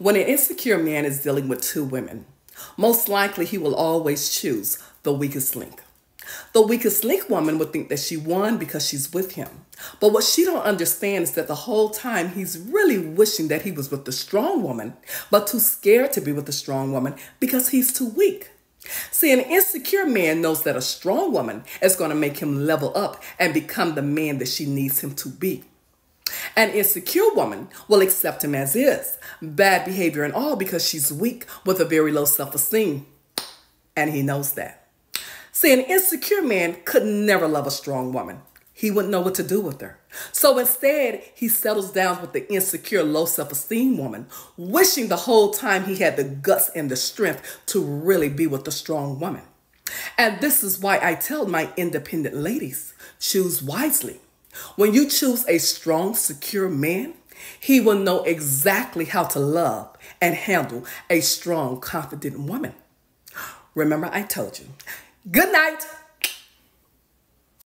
When an insecure man is dealing with two women, most likely he will always choose the weakest link. The weakest link woman would think that she won because she's with him. But what she don't understand is that the whole time he's really wishing that he was with the strong woman, but too scared to be with the strong woman because he's too weak. See, an insecure man knows that a strong woman is going to make him level up and become the man that she needs him to be. An insecure woman will accept him as is, bad behavior and all, because she's weak with a very low self esteem. And he knows that. See, an insecure man could never love a strong woman. He wouldn't know what to do with her. So instead, he settles down with the insecure, low self esteem woman, wishing the whole time he had the guts and the strength to really be with the strong woman. And this is why I tell my independent ladies choose wisely. When you choose a strong, secure man, he will know exactly how to love and handle a strong, confident woman. Remember, I told you. Good night.